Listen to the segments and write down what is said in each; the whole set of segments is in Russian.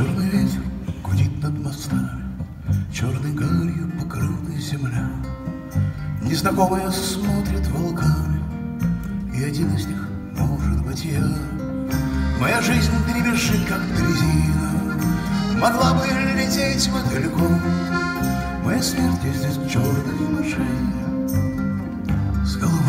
Черный ветер гудит над мостами, Черной гарью покрыта земля. Незнакомая смотрит волками, И один из них может быть я. Моя жизнь перебежит, как дрезина, Могла бы лететь мотыльком. Моя смерть здесь черной машине С голубым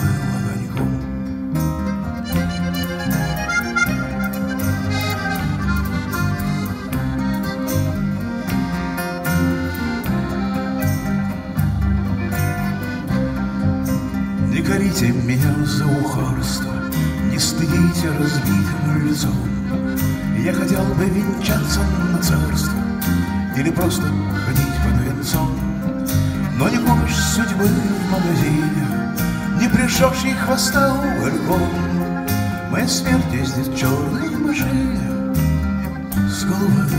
Корите меня за ухарство, Не стыдите разбитым лицом. Я хотел бы венчаться на царство Или просто ходить под венцом. Но не купишь судьбы в магазине, Не пришешь ей хвоста угольком. Моя смерть здесь в черной машине С голубым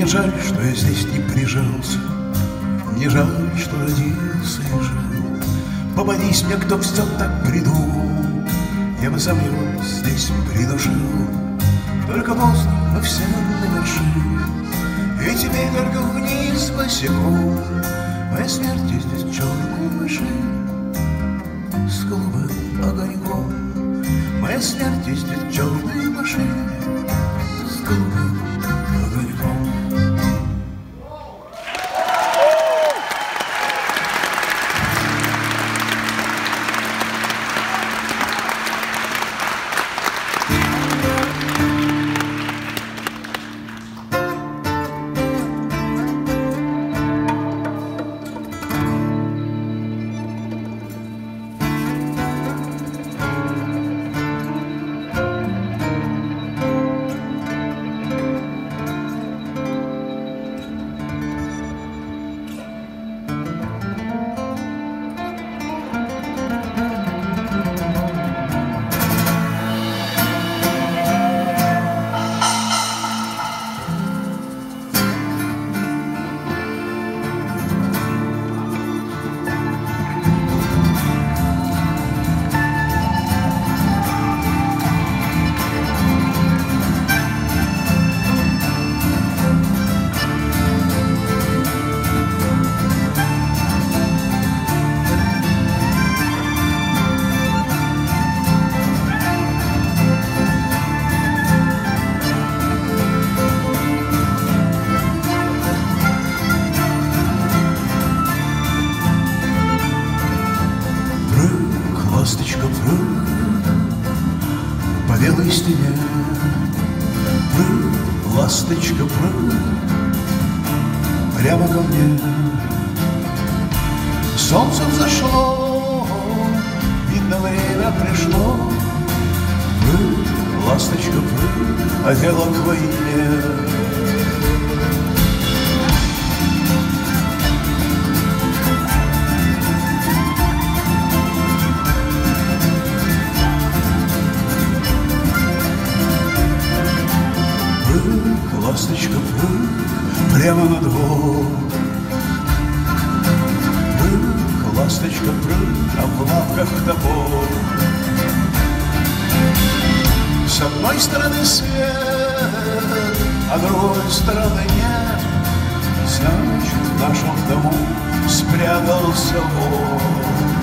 не жаль, что я здесь не прижался, Не жаль, что родился и жил. Попадись мне, кто все так придумал, Я бы сам его здесь придушил. Только поздно мы все на вершине, И теперь только вниз босиком. Моя смерть здесь черной машине С голубым огоньком. Моя смерть здесь черной машине С голубым огоньком. По белой стене Прыг, ласточка, прыг Прямо ко мне. Солнце взошло Видно, время пришло. Прыг, ласточка, прыг А дело к двор. Прыг, ласточка, прыг, а в лапках топор. С одной стороны свет, а другой стороны нет. Значит, в нашем дому спрятался вор.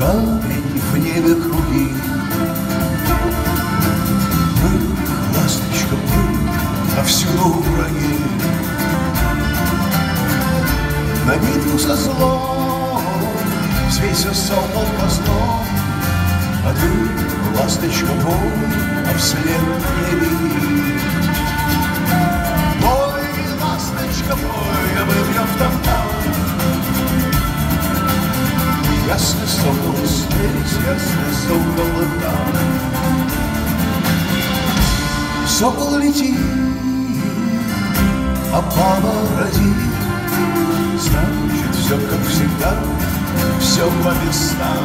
Камень в небе круги. Прыг, ласточка, прыг, а всюду враги. На битву со злом Свесился волкозлом А ты, ласточка, бой, а вслед не беги Сокол летит, а папа родит Значит, все как всегда, все по местам